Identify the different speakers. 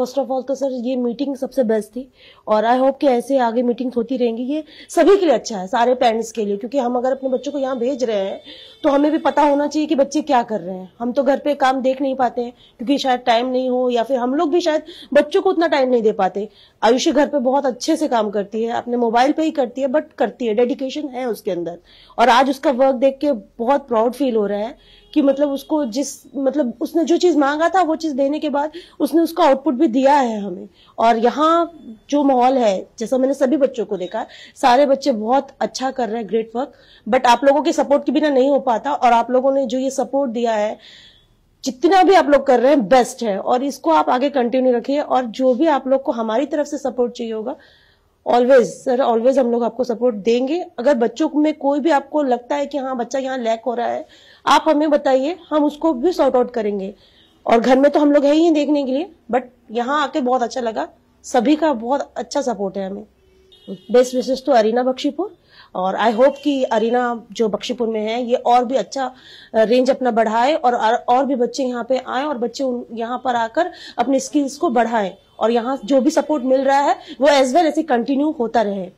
Speaker 1: First of all तो sir, ये meeting सबसे बेस्ट थी और आई होप कि ऐसे आगे मीटिंग होती रहेंगी। ये सभी के लिए अच्छा है, सारे पेरेंट्स के लिए, क्योंकि हम अगर अपने बच्चों को यहाँ भेज रहे हैं तो हमें भी पता होना चाहिए कि बच्चे क्या कर रहे हैं। हम तो घर पे काम देख नहीं पाते हैं, क्योंकि शायद टाइम नहीं हो, या फिर हम लोग भी शायद बच्चों को उतना टाइम नहीं दे पाते। आयुषी घर पे बहुत अच्छे से काम करती है, अपने मोबाइल पे ही करती है बट करती है डेडिकेशन है उसके अंदर। और आज उसका वर्क देख के बहुत प्राउड फील हो रहा है कि मतलब उसको जिस मतलब उसने जो चीज़ मांगा था, वो चीज़ देने के बाद उसने उसका आउटपुट भी दिया है हमें। और यहाँ जो माहौल है, जैसा मैंने सभी बच्चों को देखा, सारे बच्चे बहुत अच्छा कर रहे हैं ग्रेट वर्क बट आप लोगों के सपोर्ट के बिना नहीं हो पाता और आप लोगों ने जो ये सपोर्ट दिया है, जितना भी आप लोग कर रहे हैं बेस्ट है। और इसको आप आगे कंटिन्यू रखिए और जो भी आप लोग को हमारी तरफ़ से सपोर्ट चाहिए होगा ऑलवेज सर ऑलवेज हम लोग आपको सपोर्ट देंगे। अगर बच्चों में कोई भी आपको लगता है कि हाँ बच्चा यहाँ लैक हो रहा है, आप हमें बताइए, हम उसको भी सॉर्ट आउट करेंगे। और घर में तो हम लोग है ही देखने के लिए बट यहाँ आके बहुत अच्छा लगा। सभी का बहुत अच्छा सपोर्ट है हमें। बेस्ट विशेष तो अरीना बख्शीपुर और आई होप कि अरीना जो बख्शीपुर में है, ये और भी अच्छा रेंज अपना बढ़ाए और और भी बच्चे यहाँ पे आए और बच्चे यहाँ पर आकर अपने स्किल्स को बढ़ाएँ। और यहाँ जो भी सपोर्ट मिल रहा है, वो एज वेल ऐसे कंटिन्यू होता रहे।